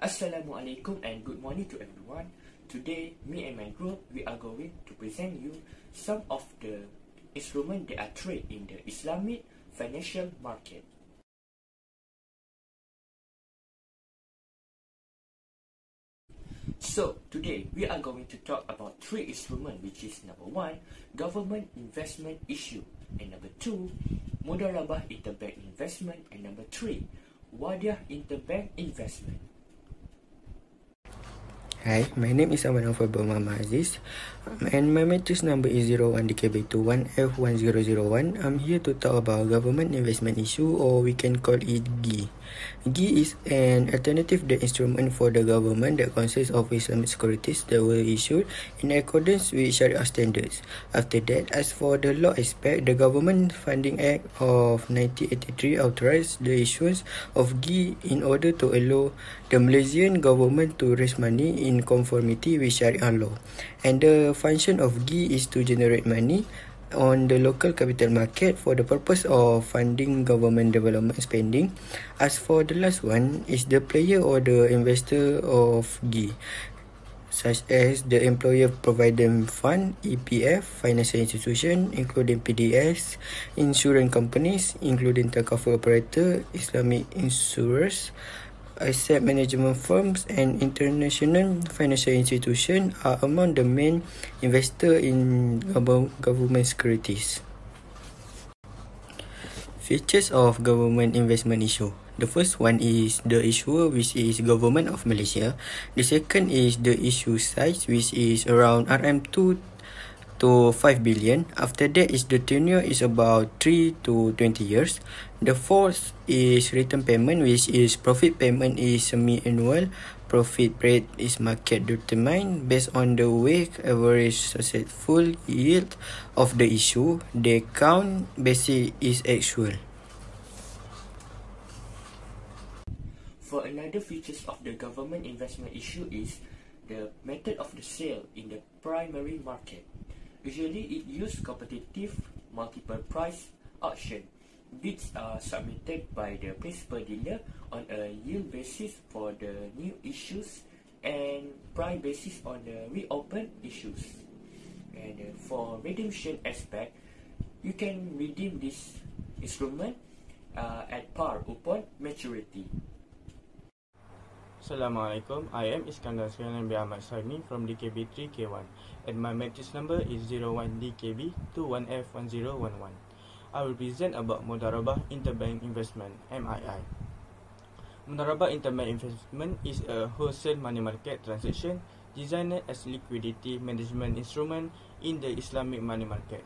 Assalamualaikum and good morning to everyone. Today, me and my group, we are going to present you some of the instruments that are traded in the Islamic financial market. So, today we are going to talk about three instruments which is number one, government investment issue and number two, Mudarabah interbank investment and number three, Wadiah interbank investment. Hi, my name is Aman Alfa Muhammad Aziz and my matrix number is 01DKB21F1001. I'm here to talk about government investment issue or we can call it GI. GI is an alternative debt instrument for the government that consists of Islamic securities that were issued in accordance with Sharia standards. After that, as for the law aspect, the Government Funding Act of 1983 authorized the issuance of GI in order to allow the Malaysian government to raise money in conformity with Sharia law. And the function of GI is to generate money on the local capital market for the purpose of funding government development spending. As for the last one, is the player or the investor of GI, such as the Employer Provident Fund, EPF, financial institution, including PDS, insurance companies, including takaful operator, Islamic insurers, asset management firms and international financial institutions are among the main investor in government securities. Features of government investment issue. The first one is the issuer which is government of Malaysia. The second is the issue size which is around RM2 to 5 billion. After that is the tenure is about 3 to 20 years. The fourth is return payment which is profit payment is semi-annual. Profit rate is market determined based on the weight average successful yield of the issue. The count basic is actual. For another features of the government investment issue is the method of the sale in the primary market. Usually it use competitive multiple price auction. Bids are submitted by the principal dealer on a yield basis for the new issues and price basis on the reopened issues. And uh, for redemption aspect, you can redeem this instrument uh, at par upon maturity. Assalamualaikum. I am Iskandar Suhanan bin Ahmad Saimi from DKB3K1 and my matrix number is 01DKB21F1011. I will present about Mudarabah Interbank Investment MII. Mudarabah Interbank Investment is a wholesale money market transaction designed as liquidity management instrument in the Islamic money market.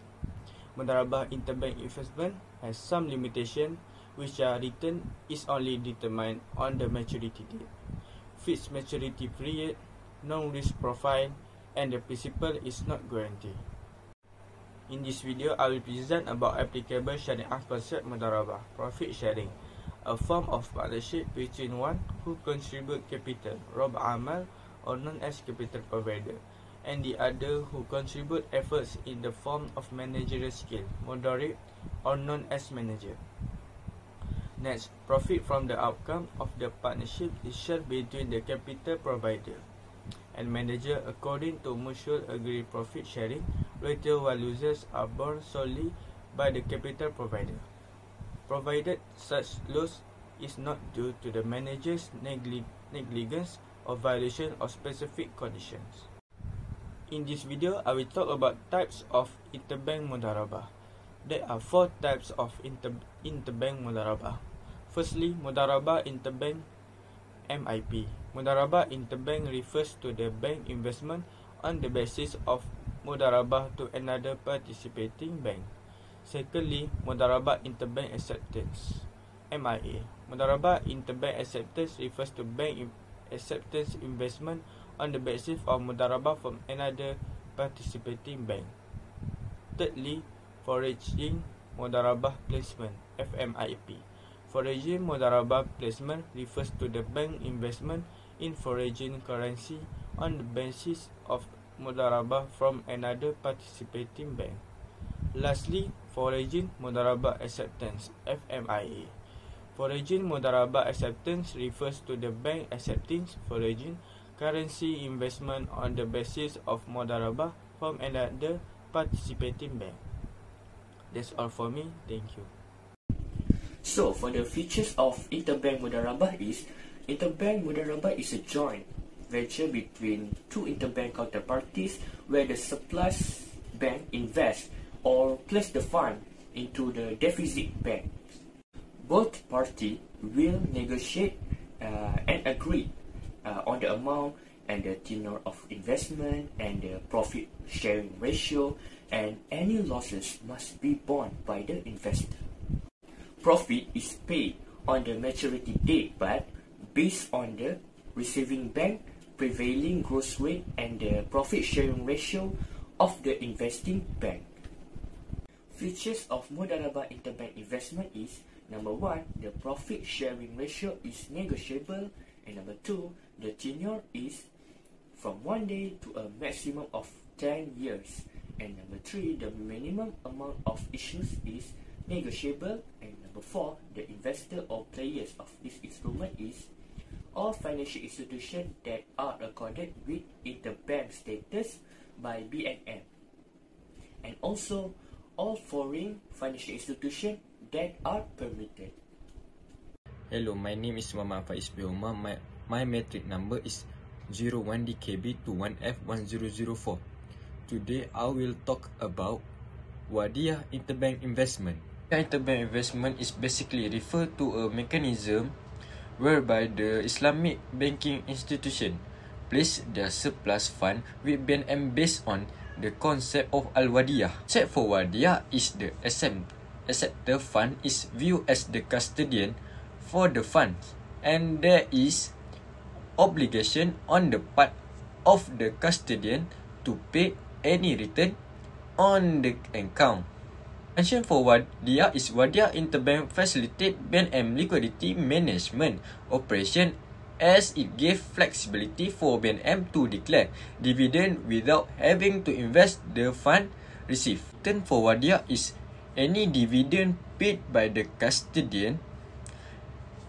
Mudarabah Interbank Investment has some limitation which are written is only determined on the maturity date fixed maturity period, no risk profile, and the principal is not guaranteed. In this video, I will present about applicable Syariah concept Mudarabah, profit sharing, a form of partnership between one who contribute capital, rob amal, or known as capital provider, and the other who contribute efforts in the form of managerial skill, mudarib, or known as manager. Next, profit from the outcome of the partnership is shared between the capital provider and manager according to mutual agreed profit sharing ratio while losses are borne solely by the capital provider. Provided such loss is not due to the manager's negli negligence or violation of specific conditions. In this video, I will talk about types of interbank mudarabah. There are four types of inter interbank mudarabah. Firstly, Mudarabah Interbank MIP. Mudarabah Interbank refers to the bank investment on the basis of Mudarabah to another participating bank. Secondly, Mudarabah Interbank Acceptance MIA. Mudarabah Interbank Acceptance refers to bank acceptance investment on the basis of Mudarabah from another participating bank. Thirdly, Foraging Mudarabah Placement FMIP. Foraging Mudarabah placement refers to the bank investment in foraging currency on the basis of Mudarabah from another participating bank. Lastly, Foraging Mudarabah Acceptance FMIA. Foreign Mudarabah acceptance refers to the bank accepting foreign currency investment on the basis of Mudarabah from another participating bank. That's all for me. Thank you. So, for the features of interbank mudarabah is interbank mudarabah is a joint venture between two interbank counterparties where the surplus bank invests or place the fund into the deficit bank. Both parties will negotiate uh, and agree uh, on the amount and the tenure of investment and the profit sharing ratio and any losses must be borne by the investor. Profit is paid on the maturity date but based on the receiving bank prevailing gross rate and the profit sharing ratio of the investing bank. Features of Mudarabah interbank investment is number one, the profit sharing ratio is negotiable, and number two, the tenure is from one day to a maximum of 10 years. And number three, the minimum amount of issues is negotiable. And four, the investor or players of this instrument is all financial institutions that are accorded with interbank status by BNM. And also all foreign financial institutions that are permitted. Hello, my name is Mama Faiz Bioma. My, my metric number is 01DKB to 1F1004. Today, I will talk about Wadiah Interbank Investment. Interbank investment is basically refer to a mechanism whereby the Islamic banking institution place their surplus fund with BNM based on the concept of Al-Wadiyah. Except for Wadiyah is the asset, asset the fund is viewed as the custodian for the funds and there is obligation on the part of the custodian to pay any return on the account. Mention for Wadiah is Wadiah Interbank facilitate BNM liquidity management operation as it gave flexibility for BNM to declare dividend without having to invest the fund received. Return for Wadiah is any dividend paid by the custodian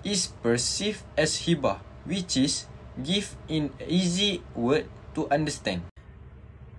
is perceived as hibah, which is give in easy word to understand.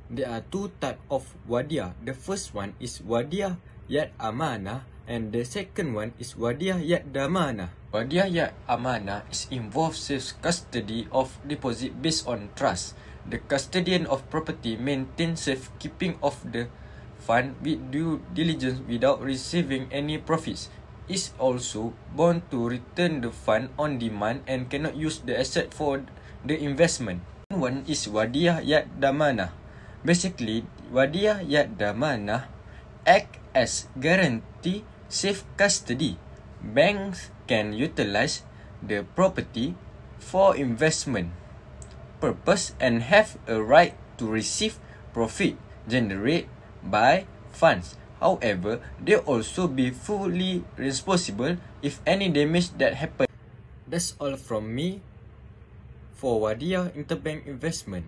There are two type of wadiah. The first one is wadiah yat amanah and the second one is wadiah yat damana. Wadiah yat amanah is involves safe custody of deposit based on trust. The custodian of property maintains safekeeping of the fund with due diligence without receiving any profits. Is also bound to return the fund on demand and cannot use the asset for the investment. One is wadiah yat damana. Basically, wadiah yat damana act as guarantee safe custody. Banks can utilize the property for investment purpose and have a right to receive profit generated by funds. However, they also be fully responsible if any damage that happen. That's all from me for Wadiah Interbank Investment.